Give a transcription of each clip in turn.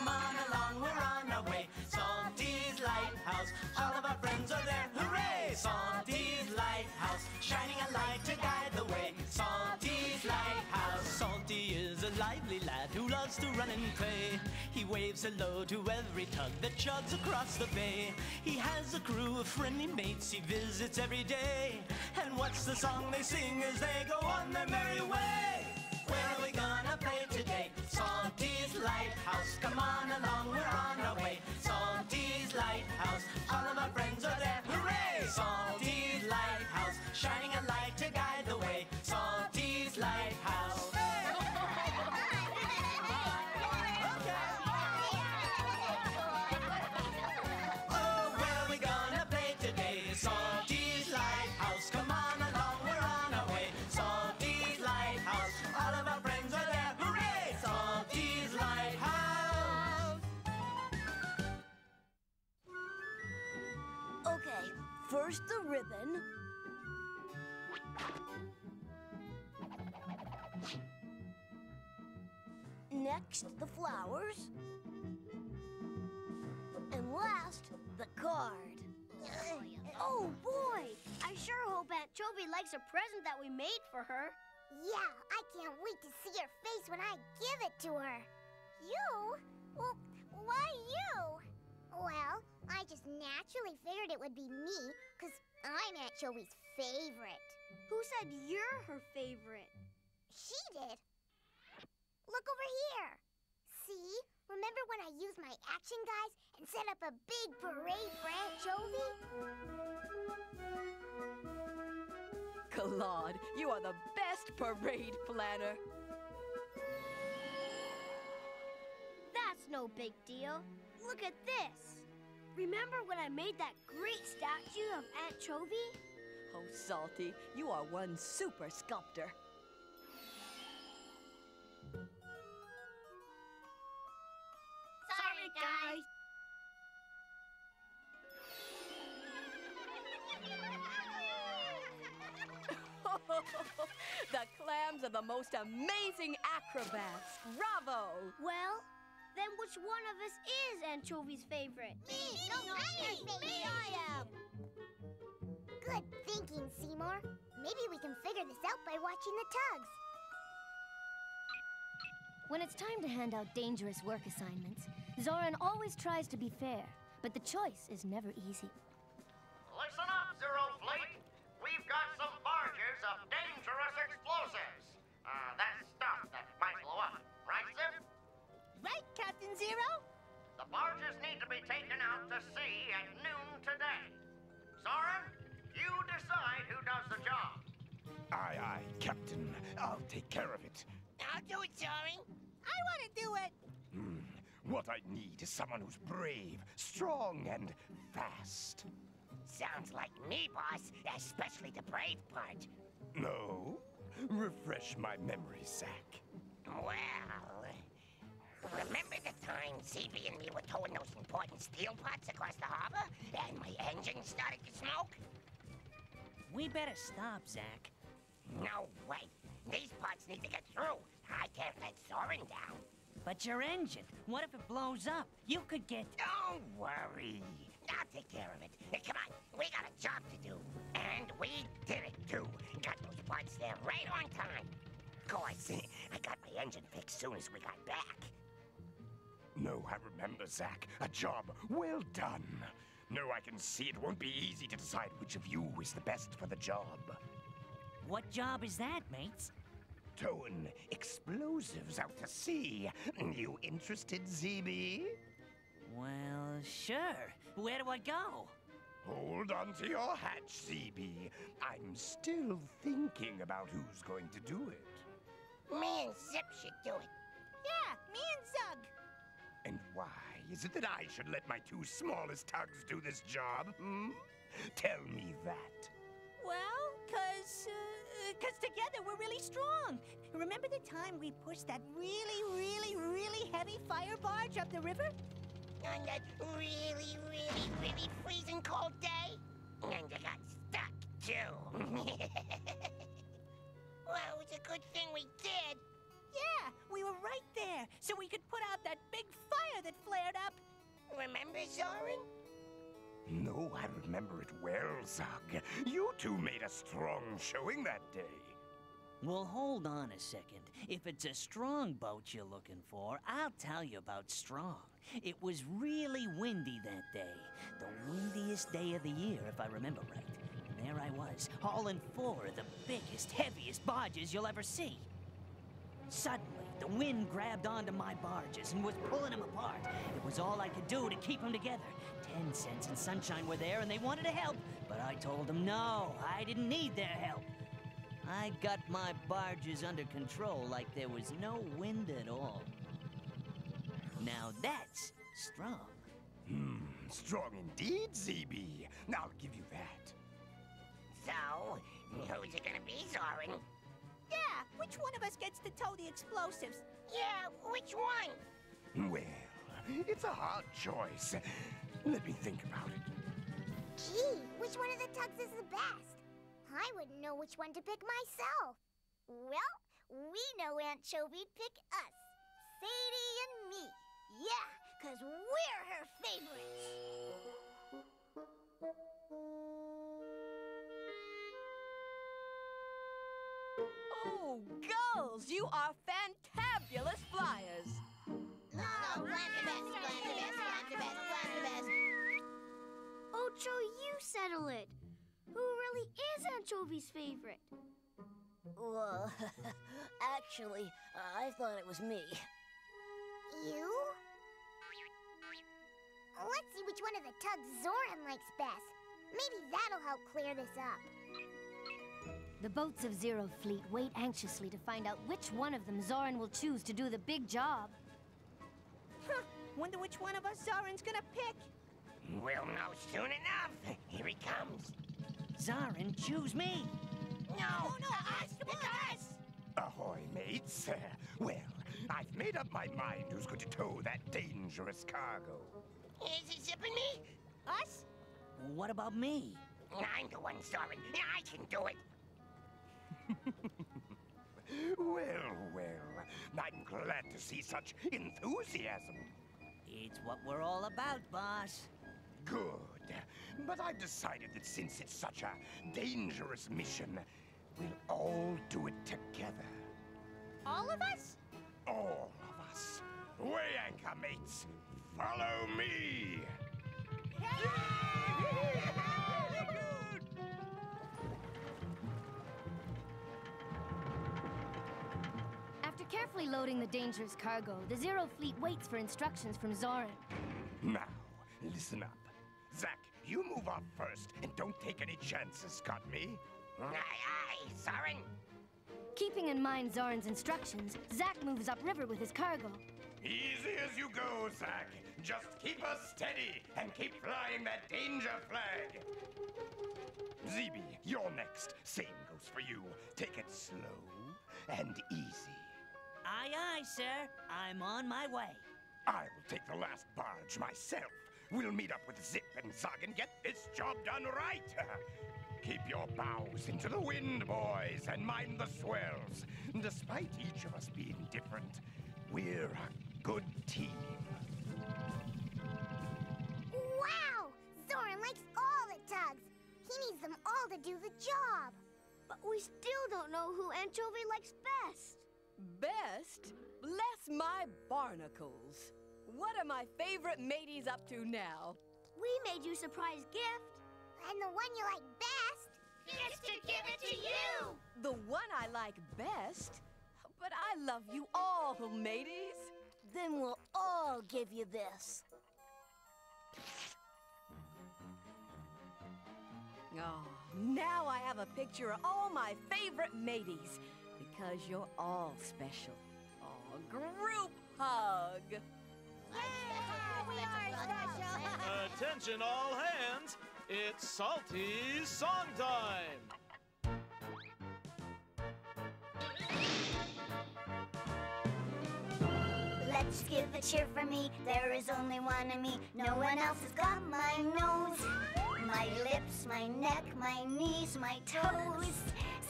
Come on along, we're on our way. Salty's Lighthouse, all of our friends are there. Hooray! Salty's Lighthouse, shining a light to guide the way. Salty's Lighthouse. Salty is a lively lad who loves to run and play. He waves hello to every tug that chugs across the bay. He has a crew of friendly mates he visits every day. And what's the song they sing as they go on their merry way? Where are we gonna play today? Lighthouse, come on along, we're on our way. Salty's Lighthouse, all of our friends are there. Hooray! Salty's Lighthouse, shining a light to guide Next, the flowers. And last, the card. Oh boy! I sure hope Aunt Anchovy likes a present that we made for her. Yeah, I can't wait to see her face when I give it to her. You? Well, why you? Well, I just naturally figured it would be me, because I'm Aunt Joey's favorite. Who said you're her favorite? She did. Look over here. See? Remember when I used my action guys and set up a big parade for Aunt Jovi? Claude, you are the best parade planner. That's no big deal. Look at this. Remember when I made that great statue of Aunt Anchovy? Oh, Salty, you are one super sculptor. Most amazing acrobats. Bravo! Well, then which one of us is Anchovy's favorite? Me! No, me! Me, I am! Good thinking, Seymour. Maybe we can figure this out by watching the tugs. When it's time to hand out dangerous work assignments, Zoran always tries to be fair, but the choice is never easy. Barges need to be taken out to sea at noon today. Zoran, you decide who does the job. Aye, aye, Captain. I'll take care of it. I'll do it, Zoran. I want to do it. Hmm. What I need is someone who's brave, strong, and fast. Sounds like me, boss, especially the brave part. No? Refresh my memory, Zack. Well, remember the time ZB and me were towing those important steel pots across the harbor and my engine started to smoke? We better stop, Zack. No way. These pots need to get through. I can't let Zoran down. But your engine, what if it blows up? You could get... Don't worry. I'll take care of it. Hey, come on, we got a job to do. And we did it, too. Got those parts there right on time. Of course, I got my engine fixed soon as we got back. No, I remember, Zack. A job well done. No, I can see it won't be easy to decide which of you is the best for the job. What job is that, mates? Towing explosives out to sea. You interested, ZB? Well, sure. Where do I go? Hold on to your hatch, ZB. I'm still thinking about who's going to do it. Me and Zip should do it. Yeah, me and Zug. And why is it that I should let my two smallest tugs do this job, hmm? Tell me that. Well, cause, uh, cause together we're really strong. Remember the time we pushed that really, really, really heavy fire barge up the river? On that really, really, really freezing cold day? And you got stuck, too. well, it was a good thing we did. Yeah, we were right there, so we could put out that big fire fire that flared up. Remember, Zoran? No, I remember it well, Zug. You two made a strong showing that day. Well, hold on a second. If it's a strong boat you're looking for, I'll tell you about strong. It was really windy that day. The windiest day of the year, if I remember right. And there I was, hauling four of the biggest, heaviest barges you'll ever see. Suddenly, the wind grabbed onto my barges and was pulling them apart. It was all I could do to keep them together. Ten Cents and Sunshine were there and they wanted to help, but I told them no, I didn't need their help. I got my barges under control like there was no wind at all. Now that's strong. Hmm, strong indeed, ZB. I'll give you that. So, who's it gonna be, Zoran? Yeah, which one of us gets to tow the explosives? Yeah, which one? Well, it's a hard choice. Let me think about it. Gee, which one of the tugs is the best? I wouldn't know which one to pick myself. Well, we know Aunt Anchovy'd pick us. Sadie and me. Yeah, because we're her favorites. Oh, girls, you are fantabulous flyers. Oh, no, no, plan the best, plan the best, plan the best, plan the best. Ocho, you settle it. Who really is Anchovy's favorite? Well, actually, I thought it was me. You? Let's see which one of the tugs Zoran likes best. Maybe that'll help clear this up. The boats of Zero Fleet wait anxiously to find out which one of them Zoran will choose to do the big job. Huh, wonder which one of us Zoran's gonna pick. We'll know soon enough. Here he comes. Zoran, choose me. No, no, us, pick us. Ahoy, mates. Well, I've made up my mind who's going to tow that dangerous cargo. Is it zipping me? Us? What about me? I'm the one, Zoran. I can do it. Well, well, I'm glad to see such enthusiasm. It's what we're all about, boss. Good. But I've decided that since it's such a dangerous mission, we'll all do it together. All of us? All of us. Way anchor, mates. Follow me. After carefully loading the dangerous cargo, the Zero Fleet waits for instructions from Zoran. Now, listen up. Zack, you move off first and don't take any chances, got me? Aye, aye, Zoran. Keeping in mind Zoran's instructions, Zack moves upriver with his cargo. Easy as you go, Zack. Just keep us steady and keep flying that danger flag. ZB, you're next. Same goes for you. Take it slow and easy. Aye, aye, sir. I'm on my way. I will take the last barge myself. We'll meet up with Zip and Zug and get this job done right. Keep your bows into the wind, boys, and mind the swells. Despite each of us being different, we're a good team. Wow! Zoran likes all the tugs. He needs them all to do the job. But we still don't know who Anchovy likes best. Best? Bless my barnacles. What are my favorite mateys up to now? We made you a surprise gift. And the one you like best is to give it to you. The one I like best? But I love you all, mateys. Then we'll all give you this. Oh, now I have a picture of all my favorite mateys because you're all special. Oh, group hug. we are special. Attention, all hands! It's Salty's song time! Let's give a cheer for me. There is only one of me. No one else has got my nose, my lips, my neck, my knees, my toes.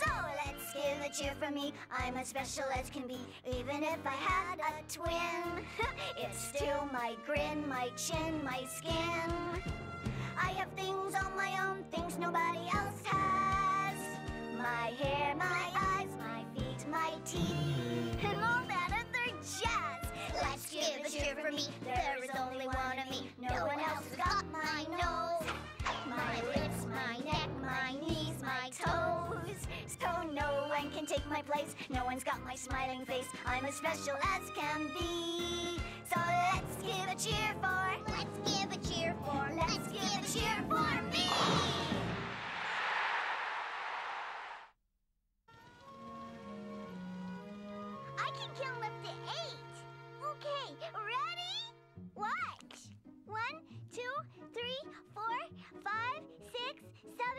So let's give a cheer for me. I'm as special as can be. Even if I had a twin, it's still my grin, my chin, my skin. I have things on my own, things nobody else has. My hair, my eyes, my feet, my teeth, and all that other jazz. Let's give a cheer for me. There is only one of me. No one else has got my nose, my lips, my neck, my knees, my toes. So no one can take my place. No one's got my smiling face. I'm as special as can be. So let's give a cheer for. Let's give a cheer for. Let's give a cheer for me.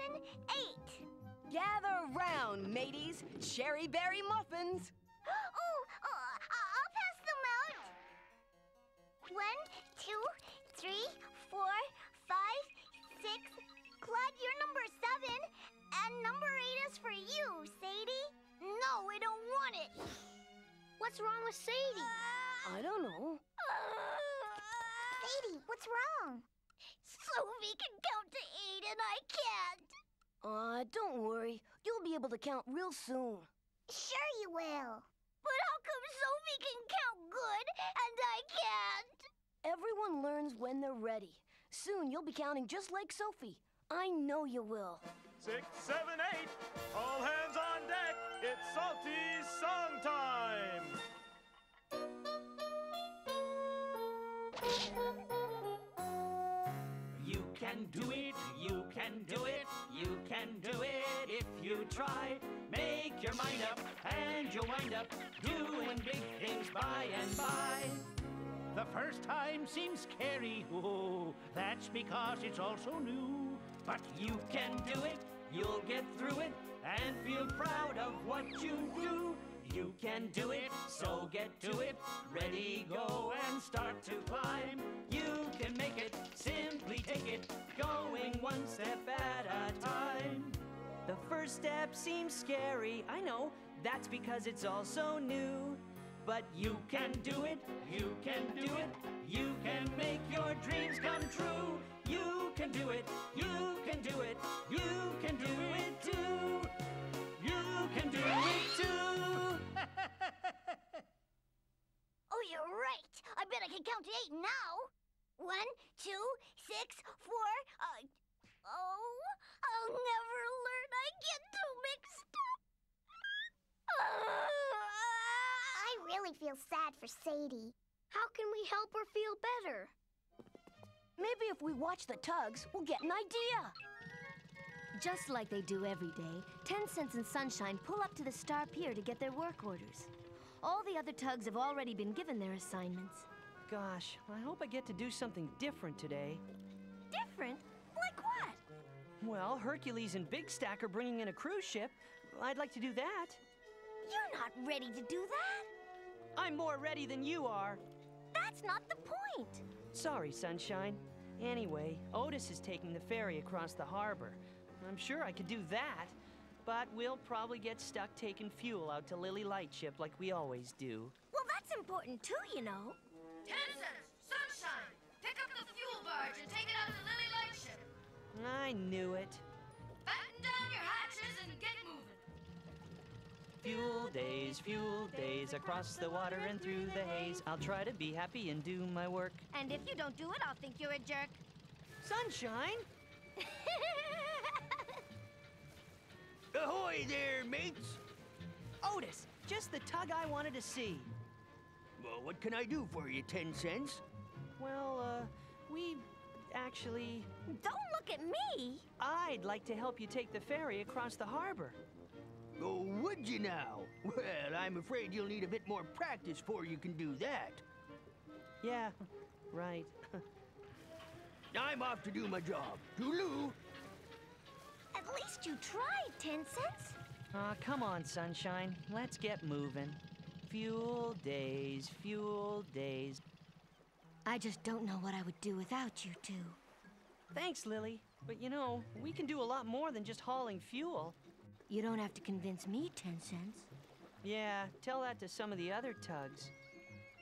Seven, eight. Gather round, mateys. Cherry berry muffins. Oh, uh, I- I'll pass them out. One, two, three, four, five, six. Claude, you're number seven, and number eight is for you, Sadie. No, we don't want it. What's wrong with Sadie? I don't know. Sadie, what's wrong? Sophie can count to eight, and I can't. Uh, don't worry. You'll be able to count real soon. Sure you will. But how come Sophie can count good and I can't? Everyone learns when they're ready. Soon you'll be counting just like Sophie. I know you will. Six, seven, eight. All hands on deck. It's Salty's song time. You can do it, you can do it, you can do it if you try. Make your mind up, and you'll wind up doing big things by and by. The first time seems scary. Oh, that's because it's all so new. But you can do it, you'll get through it, and feel proud of what you do. You can do it, so get to it. Ready, go, and start to climb. You can make it, simply take it, going one step at a time. The first step seems scary, I know, that's because it's all so new. But you can do it, you can do it, you can make your dreams come true. You can do it, you can do it, you can do it too. You can do eight now. One, two, six, four. Uh, oh, I'll never learn. I get too mixed up. I really feel sad for Sadie. How can we help her feel better? Maybe if we watch the tugs, we'll get an idea. Just like they do every day, Ten Cents and Sunshine pull up to the Star Pier to get their work orders. All the other tugs have already been given their assignments. Gosh, I hope I get to do something different today. Different? Like what? Well, Hercules and Big Stack are bringing in a cruise ship. I'd like to do that. You're not ready to do that. I'm more ready than you are. That's not the point. Sorry, Sunshine. Anyway, Otis is taking the ferry across the harbor. I'm sure I could do that, but we'll probably get stuck taking fuel out to Lily Lightship like we always do. Well, that's important too, you know. Ten sunshine. Pick up the fuel barge and take it out to Lily Lightship. I knew it. Batten down your hatches and get moving. Fuel days, fuel days, across the water and through the haze. I'll try to be happy and do my work. And if you don't do it, I'll think you're a jerk. Sunshine? Ahoy there, mates! Otis, just the tug I wanted to see. Well, what can I do for you, ten cents? Well, uh, we actually. Don't look at me! I'd like to help you take the ferry across the harbor. Oh, would you now? Well, I'm afraid you'll need a bit more practice before you can do that. Yeah, right. I'm off to do my job. Toodaloo! At least you tried, Ten Cents. Aw, come on, Sunshine. Let's get moving. Fuel days, fuel days. I just don't know what I would do without you two. Thanks, Lily. But you know, we can do a lot more than just hauling fuel. You don't have to convince me, Ten Cents. Yeah, tell that to some of the other tugs.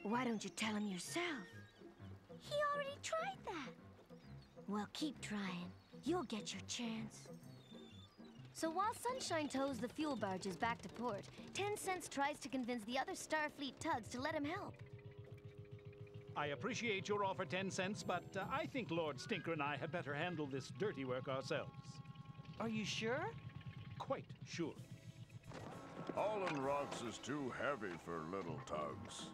Why don't you tell him yourself? He already tried that. Well, keep trying. You'll get your chance. So while Sunshine tows the fuel barges back to port, Ten Cents tries to convince the other Starfleet tugs to let him help. I appreciate your offer, 10 cents, but uh, I think Lord Stinker and I had better handle this dirty work ourselves. Are you sure? Quite sure. Hauling rocks is too heavy for little tugs.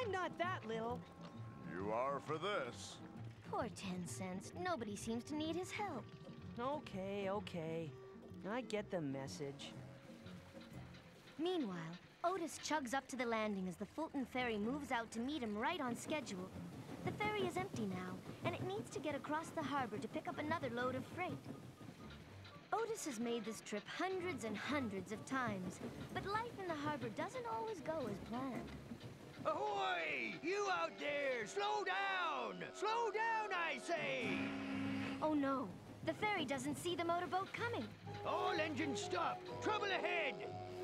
I'm not that little. You are for this. Poor Ten Cents. Nobody seems to need his help. Okay, okay. I get the message. Meanwhile, Otis chugs up to the landing as the Fulton ferry moves out to meet him right on schedule. The ferry is empty now, and it needs to get across the harbor to pick up another load of freight. Otis has made this trip hundreds and hundreds of times, but life in the harbor doesn't always go as planned. Ahoy! You out there! Slow down! Slow down, I say! Oh no, the ferry doesn't see the motorboat coming. All engines stop! Trouble ahead!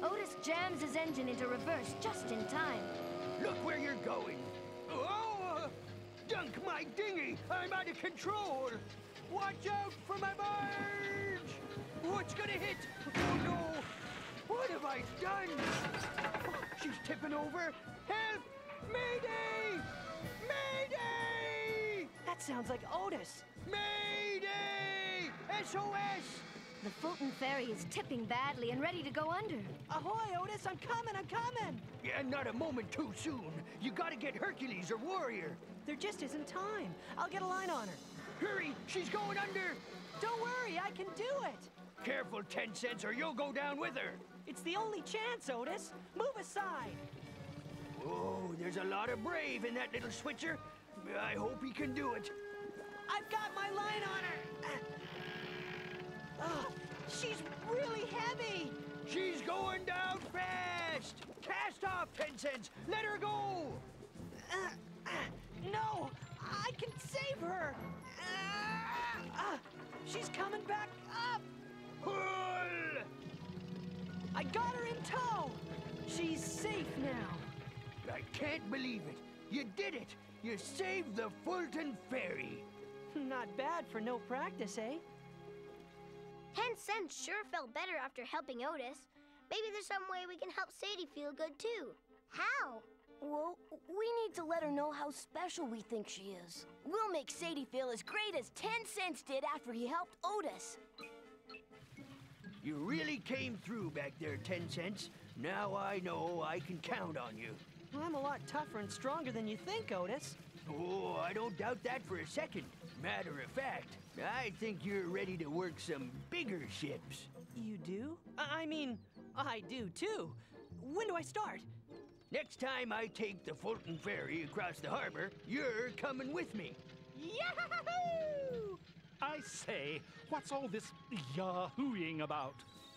Otis jams his engine into reverse just in time. Look where you're going! Oh! Dunk my dinghy! I'm out of control! Watch out for my barge! What's gonna hit? Oh no! What have I done? Oh, she's tipping over! Help! Mayday! Mayday! That sounds like Otis. Mayday! SOS! The Fulton ferry is tipping badly and ready to go under. Ahoy, Otis! I'm coming, I'm coming! Yeah, not a moment too soon. You gotta get Hercules or Warrior. There just isn't time. I'll get a line on her. Hurry! She's going under! Don't worry, I can do it! Careful, Ten Cents, or you'll go down with her. It's the only chance, Otis. Move aside. Oh, there's a lot of brave in that little switcher. I hope he can do it. I've got my line on her. Oh, she's really heavy. She's going down fast. Cast off, Ten Cents. Let her go. Uh, uh, no, I can save her. Uh, she's coming back up. Pull! I got her in tow. She's safe now. I can't believe it. You did it. You saved the Fulton Ferry. Not bad for no practice, eh? Ten Cents sure felt better after helping Otis. Maybe there's some way we can help Sadie feel good too. How? Well, we need to let her know how special we think she is. We'll make Sadie feel as great as Ten Cents did after he helped Otis. You really came through back there, Ten Cents. Now I know I can count on you. I'm a lot tougher and stronger than you think, Otis. Oh, I don't doubt that for a second. Matter of fact, I think you're ready to work some bigger ships. You do? I mean, I do too. When do I start? Next time I take the Fulton Ferry across the harbor, you're coming with me. Yahoo! I say, what's all this yahooing about?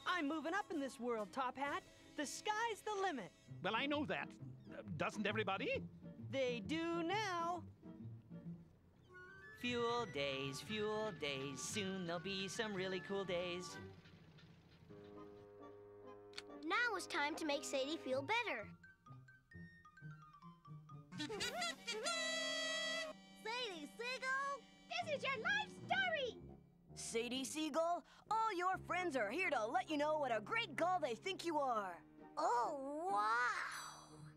I'm moving up in this world, Top Hat. The sky's the limit. Well, I know that. Doesn't everybody? They do now. Fuel days, fuel days. Soon there'll be some really cool days. Now it's time to make Sadie feel better. Sadie Seagull, this is your life story. Sadie Seagull, all your friends are here to let you know what a great gull they think you are. Oh, wow.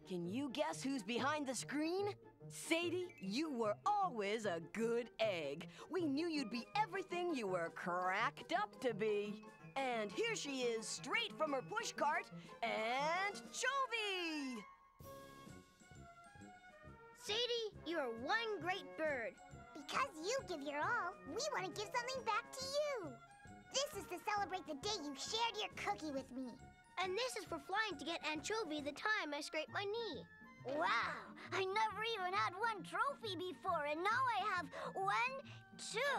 Can you guess who's behind the screen? Sadie, you were always a good egg. We knew you'd be everything you were cracked up to be. And here she is, straight from her pushcart, and Chovy! Sadie, you are one great bird. Because you give your all, we want to give something back to you. This is to celebrate the day you shared your cookie with me. And this is for flying to get Anchovy the time I scraped my knee. Wow, I never even had one trophy before, and now I have one, two.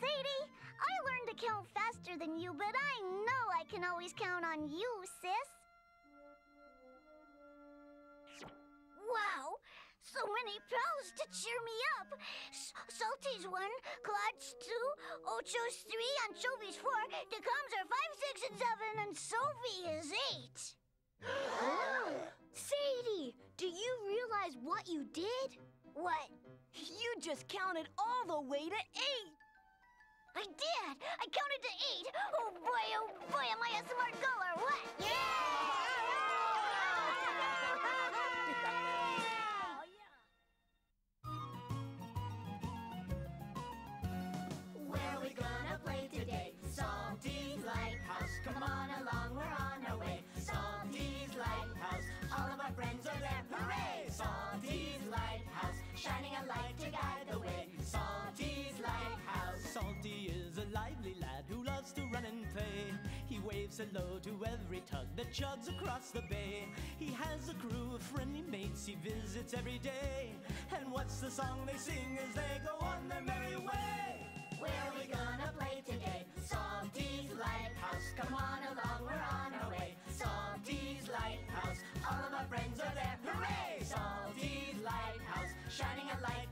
Sadie, I learned to count faster than you, but I know I can always count on you, sis. Wow, So many pals to cheer me up. S- Salty's one, Claude's two, Ocho's three, Anchovies four, Decums are five, six, and seven, and Sophie is eight. Sadie, do you realize what you did? What? You just counted all the way to eight. I did! I counted to eight! Oh boy, oh boy, am I a smart girl or what? Where hello to every tug that chugs across the bay. He has a crew of friendly mates he visits every day. And what's the song they sing as they go on their merry way? Where are we gonna play today? Salty's Lighthouse, come on along, we're on our way. Salty's Lighthouse, all of our friends are there, hooray! Salty's Lighthouse, shining a light